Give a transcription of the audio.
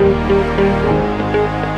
Música